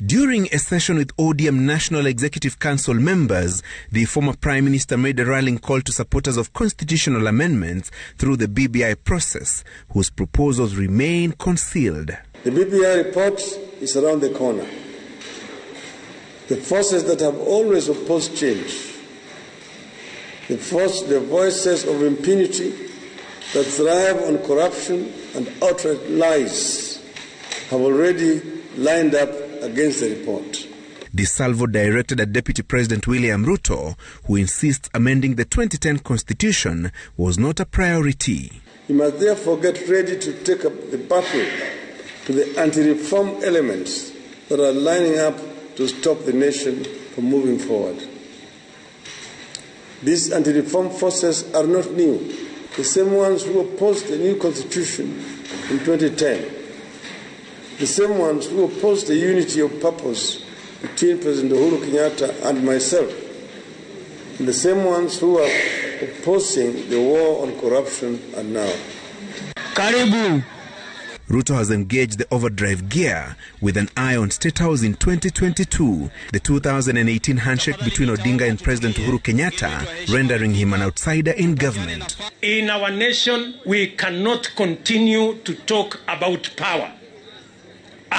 During a session with ODM National Executive Council members, the former Prime Minister made a rallying call to supporters of constitutional amendments through the BBI process, whose proposals remain concealed. The BBI report is around the corner. The forces that have always opposed change, the, force, the voices of impunity that thrive on corruption and outright lies, have already lined up against the report. The salvo directed at Deputy President William Ruto, who insists amending the 2010 constitution was not a priority. You must therefore get ready to take up the battle to the anti-reform elements that are lining up to stop the nation from moving forward. These anti-reform forces are not new. The same ones who opposed the new constitution in 2010 the same ones who opposed the unity of purpose between President Uhuru Kenyatta and myself, and the same ones who are opposing the war on corruption and now. Karibu. Ruto has engaged the overdrive gear with an eye on State House in 2022, the 2018 handshake between Odinga and President Uhuru Kenyatta, rendering him an outsider in government. In our nation, we cannot continue to talk about power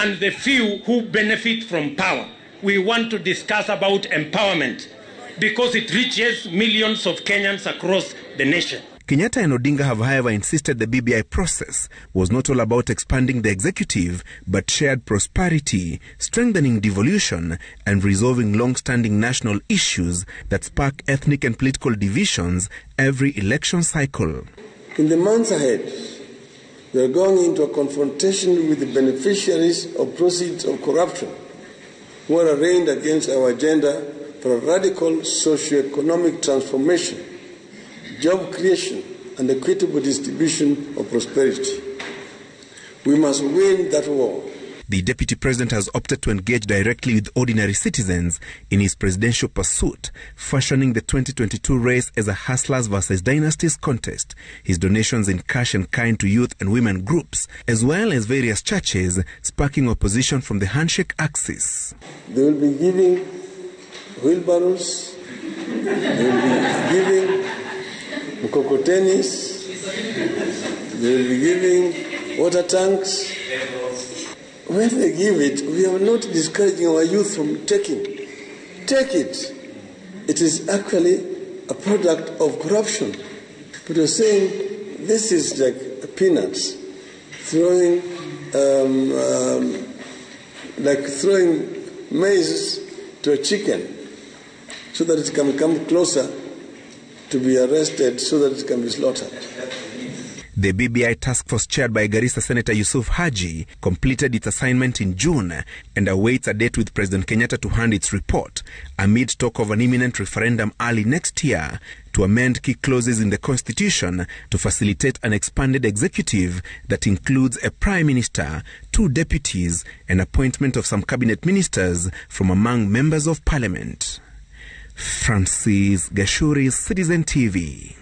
and the few who benefit from power. We want to discuss about empowerment because it reaches millions of Kenyans across the nation. Kenyatta and Odinga have, however, insisted the BBI process was not all about expanding the executive, but shared prosperity, strengthening devolution, and resolving long standing national issues that spark ethnic and political divisions every election cycle. In the months ahead, we are going into a confrontation with the beneficiaries of proceeds of corruption who are arraigned against our agenda for a radical socio-economic transformation, job creation, and equitable distribution of prosperity. We must win that war the deputy president has opted to engage directly with ordinary citizens in his presidential pursuit, fashioning the 2022 race as a hustlers versus dynasties contest. His donations in cash and kind to youth and women groups, as well as various churches, sparking opposition from the handshake axis. They will be giving wheelbarrows, they will be giving mkokotenis, they will be giving water tanks when they give it, we are not discouraging our youth from taking. Take it. It is actually a product of corruption. But you're saying this is like peanuts, throwing, um, um, like throwing maize to a chicken so that it can come closer to be arrested so that it can be slaughtered. The BBI task force chaired by Garissa Senator Yusuf Haji completed its assignment in June and awaits a date with President Kenyatta to hand its report amid talk of an imminent referendum early next year to amend key clauses in the constitution to facilitate an expanded executive that includes a prime minister, two deputies, and appointment of some cabinet ministers from among members of parliament. Francis Gashuri, Citizen TV.